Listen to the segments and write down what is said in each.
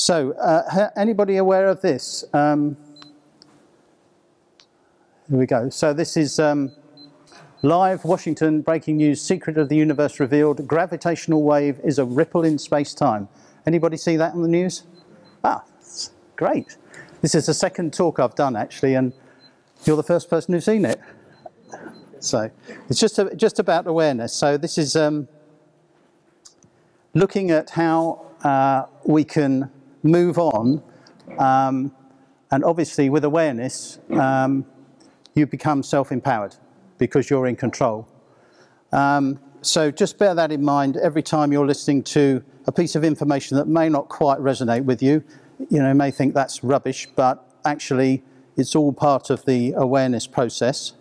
So, uh, anybody aware of this? Um, here we go. So this is um, live Washington breaking news. Secret of the universe revealed. Gravitational wave is a ripple in space-time. Anybody see that on the news? Ah, great. This is the second talk I've done actually, and you're the first person who's seen it. So it's just a, just about awareness. So this is um, looking at how uh, we can move on, um, and obviously with awareness, um, you become self-empowered because you're in control. Um, so just bear that in mind every time you're listening to a piece of information that may not quite resonate with you. You know, may think that's rubbish, but actually it's all part of the awareness process.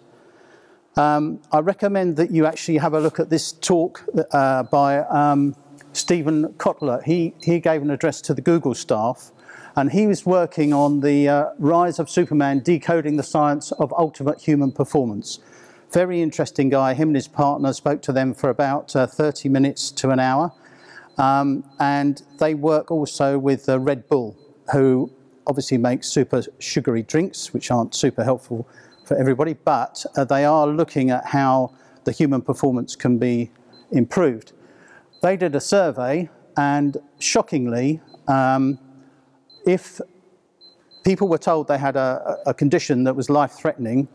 Um, I recommend that you actually have a look at this talk uh, by um, Steven Kotler. He, he gave an address to the Google staff and he was working on the uh, rise of Superman, decoding the science of ultimate human performance. Very interesting guy. Him and his partner spoke to them for about uh, 30 minutes to an hour. Um, and they work also with uh, Red Bull, who obviously makes super sugary drinks, which aren't super helpful for everybody, but uh, they are looking at how the human performance can be improved. They did a survey, and shockingly, um, if people were told they had a, a condition that was life-threatening,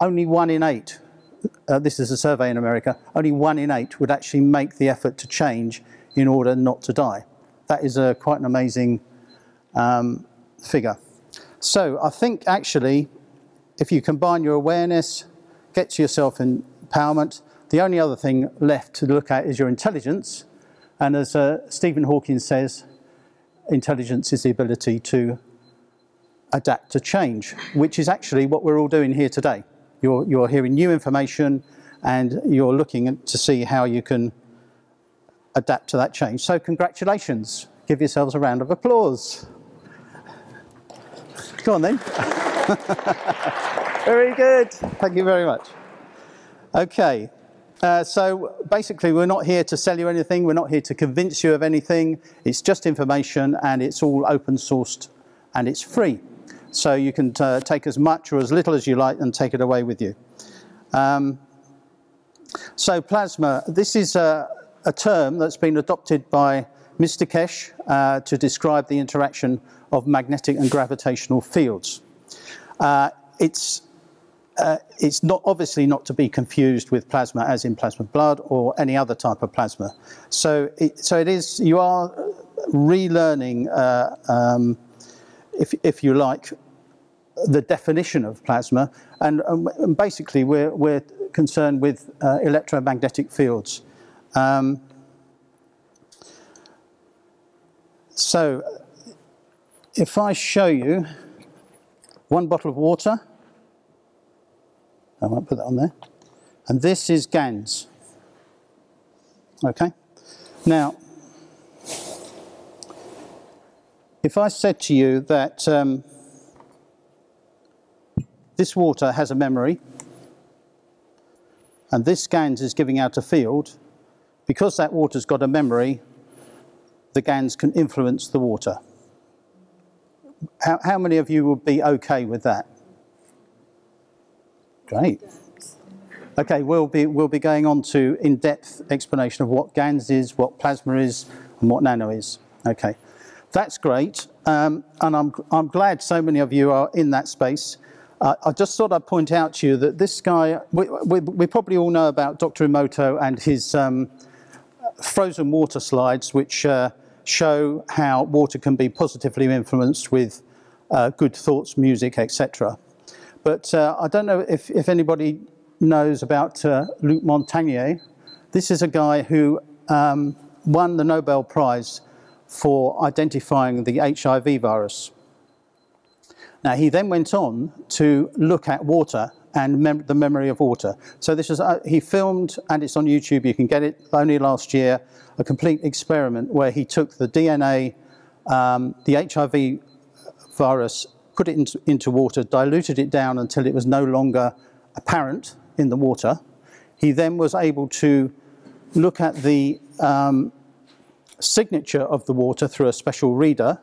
only one in eight, uh, this is a survey in America, only one in eight would actually make the effort to change in order not to die. That is a, quite an amazing um, figure. So I think actually, if you combine your awareness, get to yourself empowerment, the only other thing left to look at is your intelligence. And as uh, Stephen Hawking says, intelligence is the ability to adapt to change, which is actually what we're all doing here today. You're, you're hearing new information and you're looking to see how you can adapt to that change. So congratulations. Give yourselves a round of applause. Go on then. very good. Thank you very much. Okay, uh, so basically, we're not here to sell you anything. We're not here to convince you of anything. It's just information, and it's all open sourced, and it's free. So you can uh, take as much or as little as you like and take it away with you. Um, so plasma, this is a, a, term that's been adopted by Mr. Keshe uh, to describe the interaction of magnetic and gravitational fields. Uh, it's uh, it's not obviously not to be confused with plasma as in plasma blood or any other type of plasma. So it, so it is, you are relearning, uh, um, if, if you like, the definition of plasma. And, um, and basically we're, we're concerned with uh, electromagnetic fields. Um, so if I show you one bottle of water, I won't put that on there. And this is GANS. Okay? Now, if I said to you that um, this water has a memory, and this GANS is giving out a field, because that water's got a memory, the GANS can influence the water. How, how many of you would be okay with that? Great. Okay, we'll be, we'll be going on to in-depth explanation of what GANS is, what plasma is, and what nano is. Okay, that's great. Um, and I'm, I'm glad so many of you are in that space. Uh, I just thought I'd point out to you that this guy, we, we, we probably all know about Dr. Emoto and his um, frozen water slides, which uh, show how water can be positively influenced with uh, good thoughts, music, etc. But uh, I don't know if, if anybody knows about uh, Luc Montagnier. This is a guy who um, won the Nobel Prize for identifying the HIV virus. Now, he then went on to look at water and mem the memory of water. So this is, uh, he filmed, and it's on YouTube, you can get it only last year, a complete experiment where he took the DNA, um, the HIV virus put it into, into water, diluted it down until it was no longer apparent in the water. He then was able to look at the um, signature of the water through a special reader,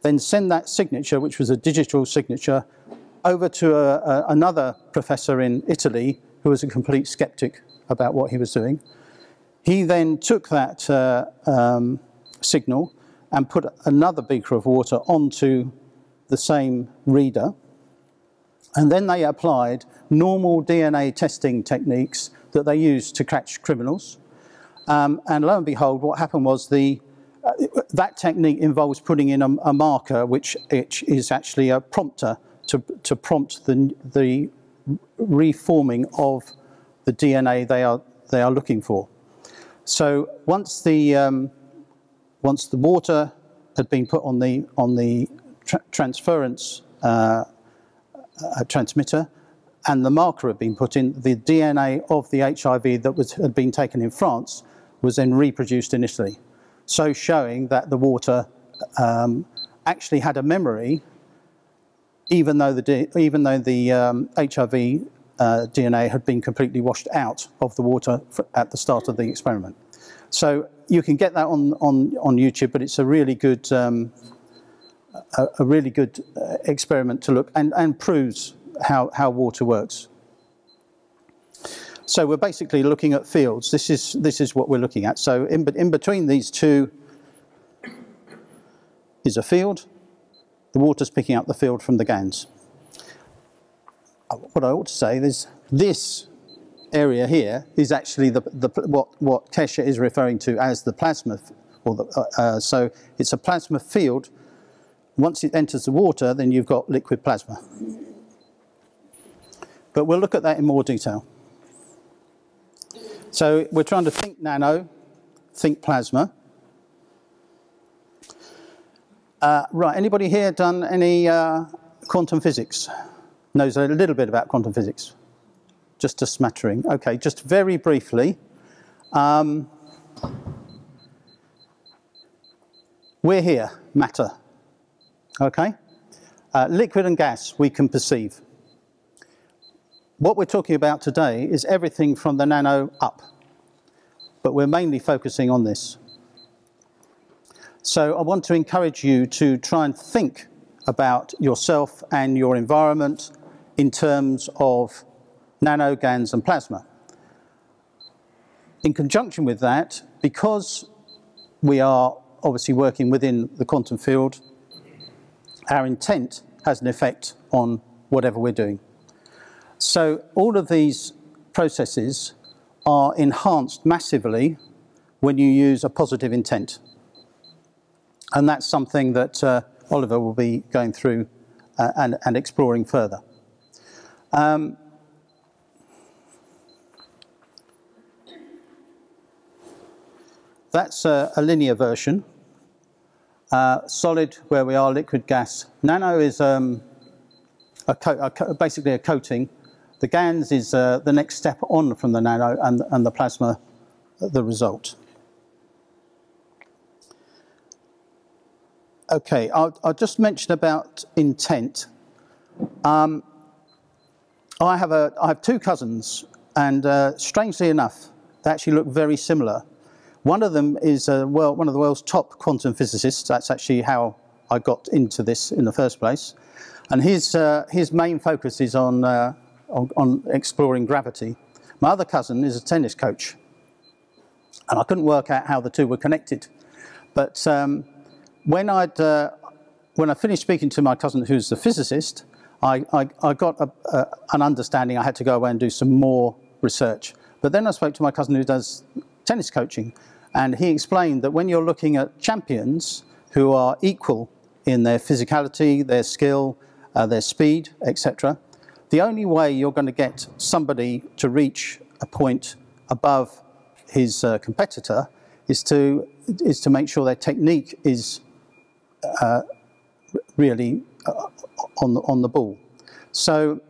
then send that signature, which was a digital signature, over to a, a, another professor in Italy who was a complete skeptic about what he was doing. He then took that uh, um, signal and put another beaker of water onto the same reader. And then they applied normal DNA testing techniques that they use to catch criminals. Um, and lo and behold, what happened was the uh, that technique involves putting in a, a marker, which, which, is actually a prompter to, to prompt the, the reforming of the DNA they are, they are looking for. So once the, um, once the water had been put on the, on the tra transference uh, transmitter and the marker had been put in, the DNA of the HIV that was, had been taken in France was then reproduced in Italy. So showing that the water um, actually had a memory even though the, even though the um, HIV uh, DNA had been completely washed out of the water at the start of the experiment. So you can get that on, on, on YouTube, but it's a really good, um, a, a, really good uh, experiment to look and, and proves how, how water works. So we're basically looking at fields. This is, this is what we're looking at. So in, in between these two is a field. The water's picking up the field from the GANs what I ought to say is this area here is actually the, the, what, what Keshe is referring to as the plasma. Or the, uh, uh, so it's a plasma field. Once it enters the water, then you've got liquid plasma. But we'll look at that in more detail. So we're trying to think nano, think plasma. Uh, right, anybody here done any uh, quantum physics? knows a little bit about quantum physics? Just a smattering. Okay, just very briefly. Um, we're here, matter. Okay? Uh, liquid and gas we can perceive. What we're talking about today is everything from the nano up, but we're mainly focusing on this. So I want to encourage you to try and think about yourself and your environment in terms of nanogans and plasma. In conjunction with that, because we are obviously working within the quantum field, our intent has an effect on whatever we're doing. So all of these processes are enhanced massively when you use a positive intent. And that's something that uh, Oliver will be going through uh, and, and exploring further. Um, that's a, a linear version. Uh, solid, where we are, liquid, gas. Nano is um, a a basically a coating. The GANs is uh, the next step on from the nano, and, and the plasma, the result. Okay, I'll, I'll just mention about intent. Um, I have, a, I have two cousins, and uh, strangely enough, they actually look very similar. One of them is uh, one of the world's top quantum physicists. That's actually how I got into this in the first place. And his, uh, his main focus is on, uh, on, on, exploring gravity. My other cousin is a tennis coach. And I couldn't work out how the two were connected. But um, when, I'd, uh, when I finished speaking to my cousin, who's a physicist, I, I, I got a, a, an understanding I had to go away and do some more research. But then I spoke to my cousin who does tennis coaching, and he explained that when you're looking at champions who are equal in their physicality, their skill, uh, their speed, etc., the only way you're going to get somebody to reach a point above his uh, competitor is to is to make sure their technique is uh, really uh, on the, on the ball. So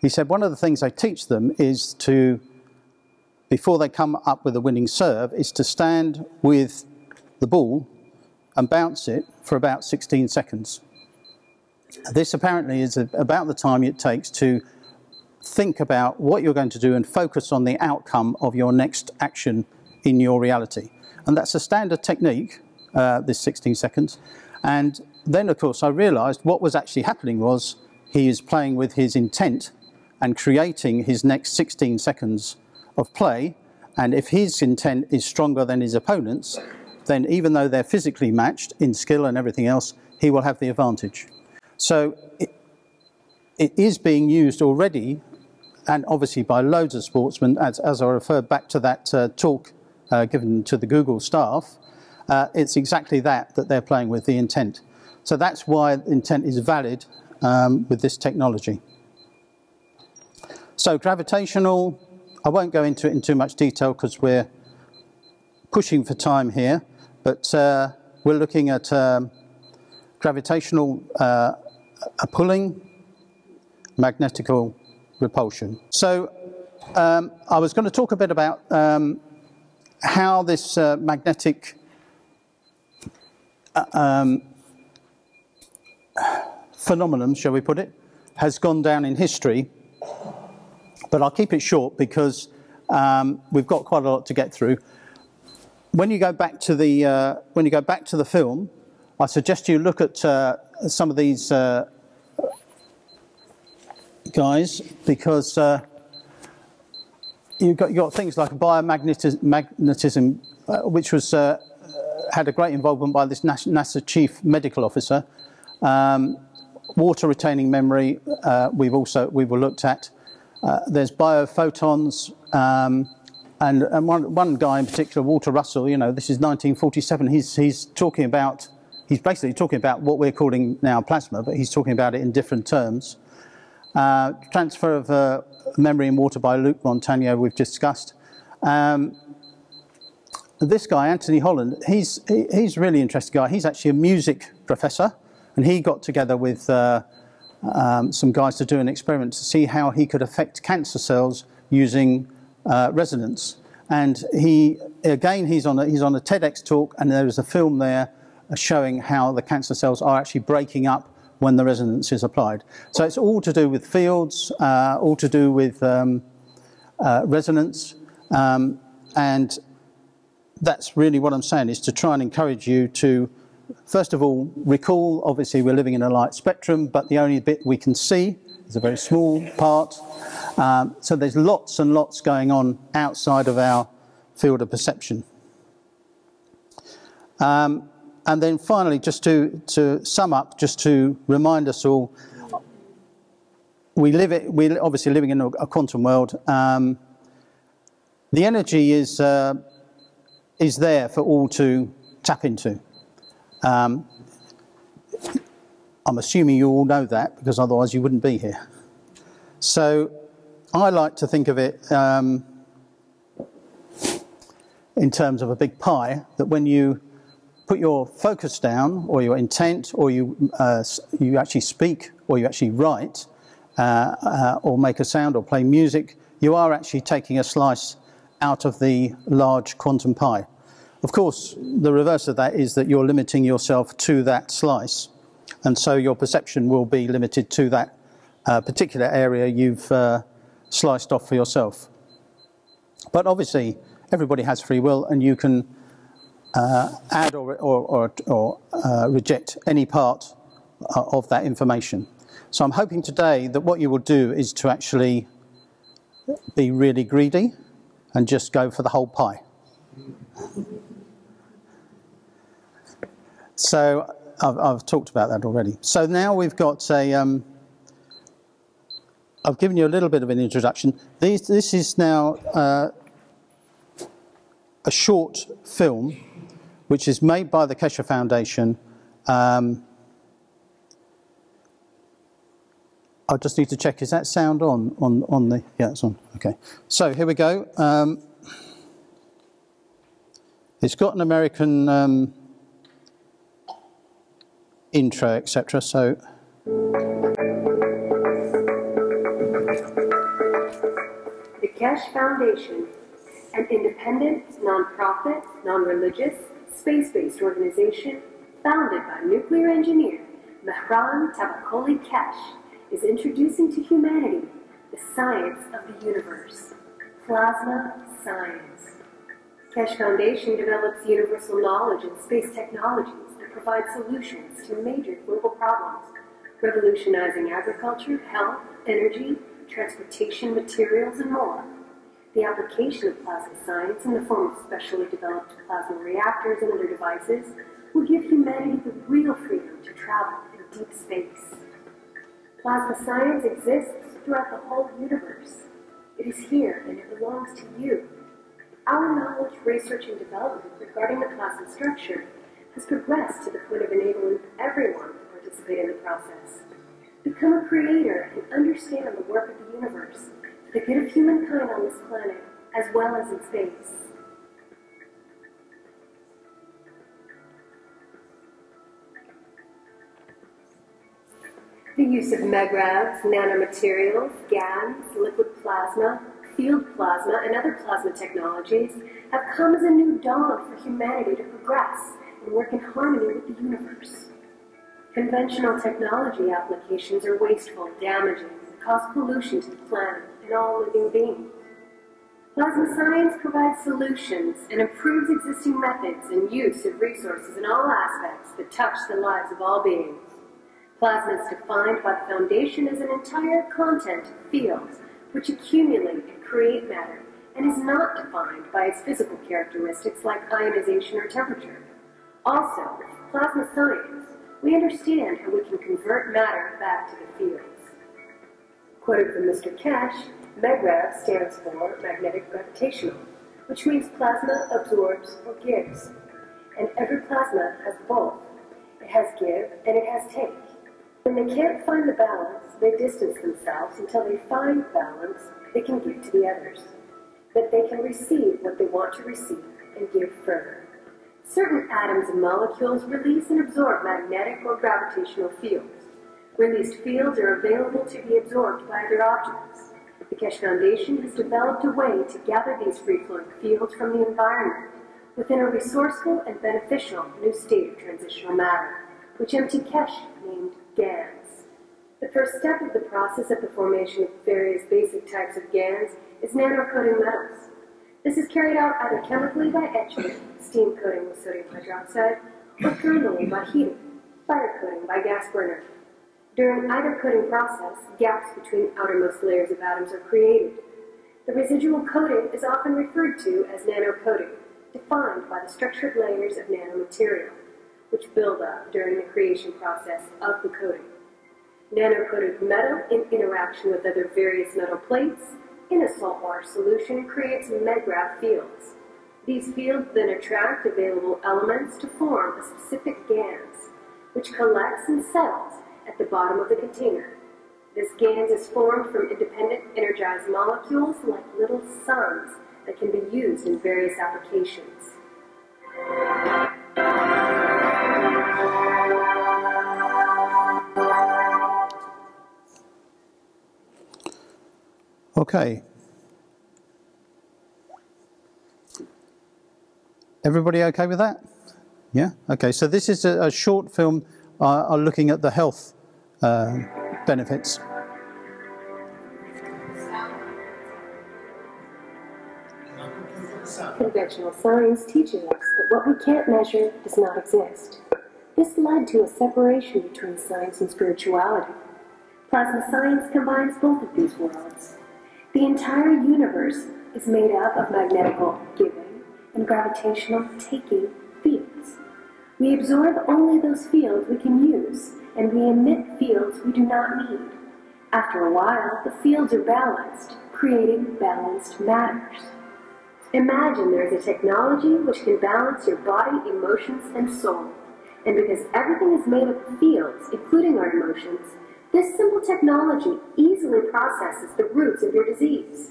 he said one of the things I teach them is to, before they come up with a winning serve, is to stand with the ball and bounce it for about 16 seconds. This apparently is about the time it takes to think about what you're going to do and focus on the outcome of your next action in your reality. And that's a standard technique, uh, this 16 seconds. And then, of course, I realized what was actually happening was he is playing with his intent and creating his next 16 seconds of play. And if his intent is stronger than his opponent's, then even though they're physically matched in skill and everything else, he will have the advantage. So it, it is being used already, and obviously by loads of sportsmen, as, as I refer back to that uh, talk uh, given to the Google staff, uh, it's exactly that that they're playing with, the intent. So that's why intent is valid um, with this technology. So gravitational, I won't go into it in too much detail because we're pushing for time here, but uh, we're looking at um, gravitational uh, pulling, magnetical repulsion. So um, I was going to talk a bit about um, how this uh, magnetic uh, um, phenomenon, shall we put it, has gone down in history. But I'll keep it short because um, we've got quite a lot to get through. When you go back to the uh, when you go back to the film, I suggest you look at uh, some of these uh, guys because uh, you've got, you've got things like biomagnetism, uh, which was uh, had a great involvement by this NASA chief medical officer. Um, water retaining memory, we've also we've looked at. Uh, there's biophotons, um, and, and one, one guy in particular, Walter Russell. You know, this is 1947. He's he's talking about he's basically talking about what we're calling now plasma, but he's talking about it in different terms. Uh, transfer of uh, memory in water by Luc Montagnier we've discussed. Um, this guy, Anthony Holland, he's, he, he's a really interesting guy. He's actually a music professor, and he got together with uh, um, some guys to do an experiment to see how he could affect cancer cells using uh, resonance. And he, again, he's on, a, he's on a TEDx talk, and there is a film there showing how the cancer cells are actually breaking up when the resonance is applied. So it's all to do with fields, uh, all to do with um, uh, resonance, um, and that's really what I'm saying is to try and encourage you to, first of all, recall, obviously we're living in a light spectrum, but the only bit we can see is a very small part. Um, so there's lots and lots going on outside of our field of perception. Um, and then finally, just to, to sum up, just to remind us all, we live it, we're obviously living in a, a quantum world. Um, the energy is uh, is there for all to tap into. Um, I'm assuming you all know that because otherwise you wouldn't be here. So I like to think of it um, in terms of a big pie that when you put your focus down or your intent or you, uh, you actually speak or you actually write uh, uh, or make a sound or play music, you are actually taking a slice out of the large quantum pie. Of course, the reverse of that is that you're limiting yourself to that slice, and so your perception will be limited to that uh, particular area you've uh, sliced off for yourself. But obviously, everybody has free will, and you can uh, add or, or, or, or uh, reject any part uh, of that information. So I'm hoping today that what you will do is to actually be really greedy and just go for the whole pie. So I've, I've, talked about that already. So now we've got a. Um, I've given you a little bit of an introduction. These, this is now uh, a short film which is made by the Keshe Foundation. Um, I just need to check, is that sound on, on, on the, yeah, it's on, okay. So here we go. Um, it's got an American um, intro, etc. So. The Keshe Foundation, an independent, non-profit, non-religious, space-based organization founded by nuclear engineer Mehran Tavakoli Keshe, is introducing to humanity the science of the universe, plasma science. Keshe Foundation develops universal knowledge and space technologies that provide solutions to major global problems, revolutionizing agriculture, health, energy, transportation, materials, and more. The application of plasma science in the form of specially developed plasma reactors and other devices will give humanity the real freedom to travel in deep space. Plasma science exists throughout the whole universe. It is here and it belongs to you. Our knowledge, research, and development regarding the plasma structure has progressed to the point of enabling everyone to participate in the process. Become a creator and understand the work of the universe the good of humankind on this planet, as well as in space. The use of MeGravs, nanomaterials, GANs, liquid plasma, field plasma, and other plasma technologies have come as a new dawn for humanity to progress and work in harmony with the universe. Conventional technology applications are wasteful, damaging, and cause pollution to the planet and all living beings. Plasma science provides solutions and improves existing methods and use of resources in all aspects that touch the lives of all beings. Plasma is defined by the foundation as an entire content of fields which accumulate create matter and is not defined by its physical characteristics like ionization or temperature. Also, plasma science, we understand how we can convert matter back to the fields. Quoted from Mr. Keshe, MeGrav stands for magnetic gravitational, which means plasma absorbs or gives. And every plasma has both. It has give and it has take. When they can't find the balance, they distance themselves until they find balance they can give to the others. That they can receive what they want to receive and give further. Certain atoms and molecules release and absorb magnetic or gravitational fields. Released fields are available to be absorbed by other objects. The Keshe Foundation has developed a way to gather these free-flowing fields from the environment within a resourceful and beneficial new state of transitional matter, which M.T. Keshe. The first step of the process of the formation of various basic types of GANs is nanocoating metals. This is carried out either chemically by etching, steam coating with sodium hydroxide, or thermally by heating, fire coating by gas burner. During either coating process, gaps between outermost layers of atoms are created. The residual coating is often referred to as nanocoating, defined by the structured layers of nanomaterial which build up during the creation process of the coating. Nanocoated metal in interaction with other various metal plates in a saltwater solution creates MeGrav fields. These fields then attract available elements to form a specific GANs, which collects and settles at the bottom of the container. This GANs is formed from independent energized molecules like little suns that can be used in various applications. Okay. Everybody okay with that? Yeah? Okay, so this is a, a short film uh, looking at the health uh, benefits. Conventional science teaches us that what we can't measure does not exist. This led to a separation between science and spirituality. Plasma science combines both of these worlds. The entire universe is made up of magnetical giving and gravitational taking fields. We absorb only those fields we can use, and we emit fields we do not need. After a while, the fields are balanced, creating balanced matters. Imagine there is a technology which can balance your body, emotions, and soul. And because everything is made up of fields, including our emotions, this simple technology easily processes the roots of your disease.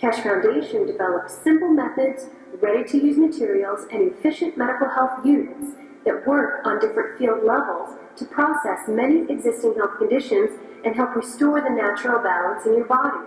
Keshe Foundation develops simple methods, ready-to-use materials, and efficient medical health units that work on different field levels to process many existing health conditions and help restore the natural balance in your body.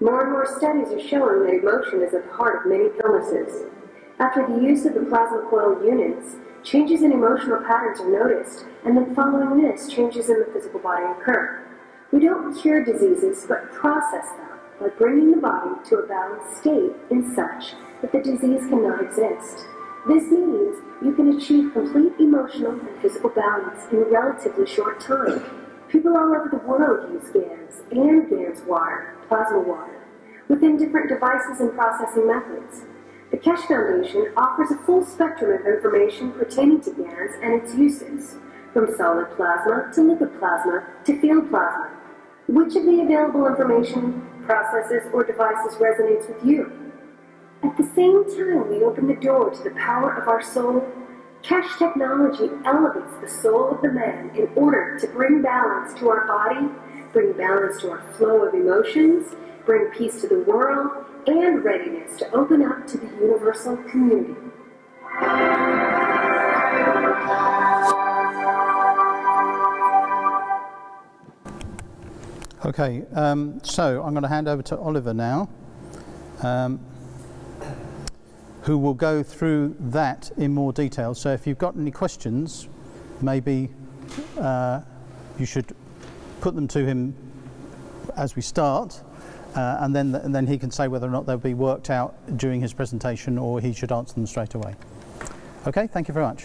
More and more studies are showing that emotion is at the heart of many illnesses. After the use of the plasma coil units, Changes in emotional patterns are noticed, and then following this, changes in the physical body occur. We don't cure diseases, but process them by bringing the body to a balanced state in such that the disease cannot exist. This means you can achieve complete emotional and physical balance in a relatively short time. People all over the world use GANs and GANS water, plasma water, within different devices and processing methods. The Keshe Foundation offers a full spectrum of information pertaining to GANs and its uses, from solid plasma to liquid plasma to field plasma. Which of the available information, processes, or devices resonates with you? At the same time we open the door to the power of our soul, Keshe technology elevates the soul of the man in order to bring balance to our body, bring balance to our flow of emotions, bring peace to the world, and readiness to open up to the universal community. Okay, um, so I'm going to hand over to Oliver now, um, who will go through that in more detail. So if you've got any questions, maybe uh, you should put them to him as we start, uh, and then and then he can say whether or not they'll be worked out during his presentation, or he should answer them straight away. Okay, thank you very much.